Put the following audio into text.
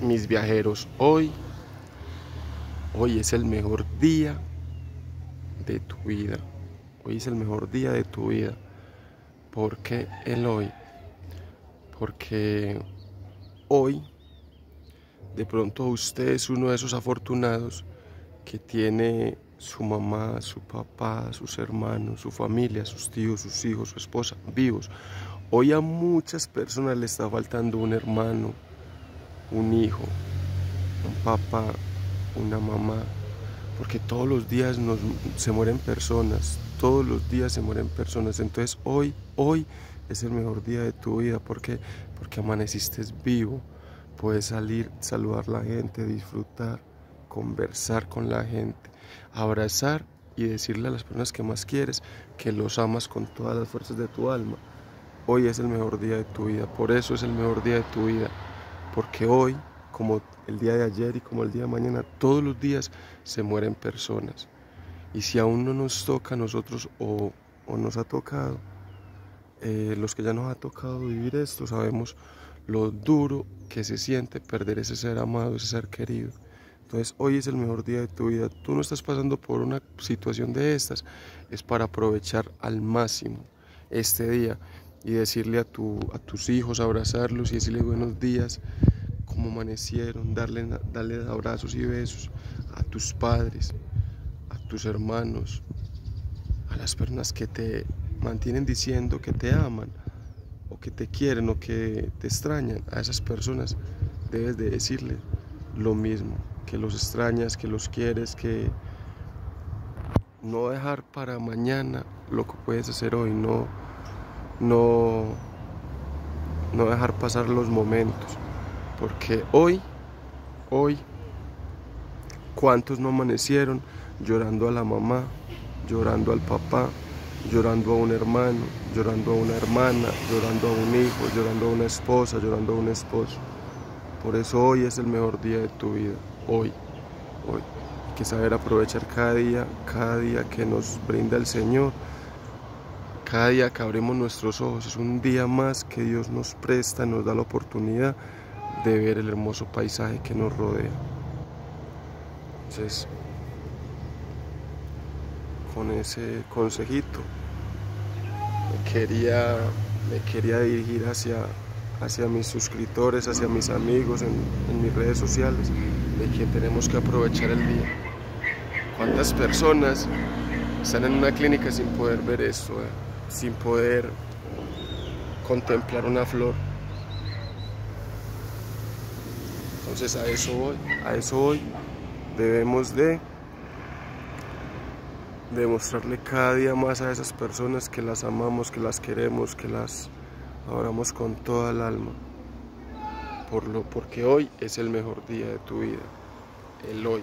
mis viajeros, hoy, hoy es el mejor día de tu vida. Hoy es el mejor día de tu vida. ¿Por qué el hoy? Porque hoy, de pronto usted es uno de esos afortunados que tiene su mamá, su papá, sus hermanos, su familia, sus tíos, sus hijos, su esposa vivos. Hoy a muchas personas le está faltando un hermano, un hijo, un papá, una mamá, porque todos los días nos, se mueren personas, todos los días se mueren personas. Entonces hoy, hoy es el mejor día de tu vida, porque Porque amaneciste vivo, puedes salir, saludar a la gente, disfrutar, conversar con la gente, abrazar y decirle a las personas que más quieres que los amas con todas las fuerzas de tu alma. Hoy es el mejor día de tu vida, por eso es el mejor día de tu vida, porque hoy, como el día de ayer y como el día de mañana, todos los días se mueren personas. Y si aún no nos toca a nosotros o, nos ha tocado, eh, los que ya nos ha tocado vivir esto, sabemos lo duro que se siente perder ese ser amado, ese ser querido. Entonces hoy es el mejor día de tu vida. Tú no estás pasando por una situación de estas. Es para aprovechar al máximo este día y decirle a, tu, a tus hijos, abrazarlos y decirle buenos días, cómo amanecieron, darle, darle abrazos y besos a tus padres, a tus hermanos, a las personas que te mantienen diciendo que te aman o que te quieren o que te extrañan, a esas personas debes de decirle lo mismo, que los extrañas, que los quieres, que no dejar para mañana lo que puedes hacer hoy, no, no, no dejar pasar los momentos, porque hoy, hoy, ¿cuántos no amanecieron llorando a la mamá, llorando al papá, llorando a un hermano, llorando a una hermana, llorando a un hijo, llorando a una esposa, llorando a un esposo. Por eso hoy es el mejor día de tu vida, hoy, hoy. Hay que saber aprovechar cada día, cada día que nos brinda el Señor, cada día que abrimos nuestros ojos. Es un día más que Dios nos presta, nos da la oportunidad de ver el hermoso paisaje que nos rodea. Entonces, con ese consejito me quería, quería dirigir hacia, hacia mis suscriptores, hacia mis amigos en, mis redes sociales, de que tenemos que aprovechar el día. ¿Cuántas personas están en una clínica sin poder ver esto, eh? Sin poder contemplar una flor? Entonces a eso voy, a eso voy. Debemos de demostrarle cada día más a esas personas que las amamos, que las queremos, que las adoramos con toda el alma. Por lo, porque hoy es el mejor día de tu vida, el hoy.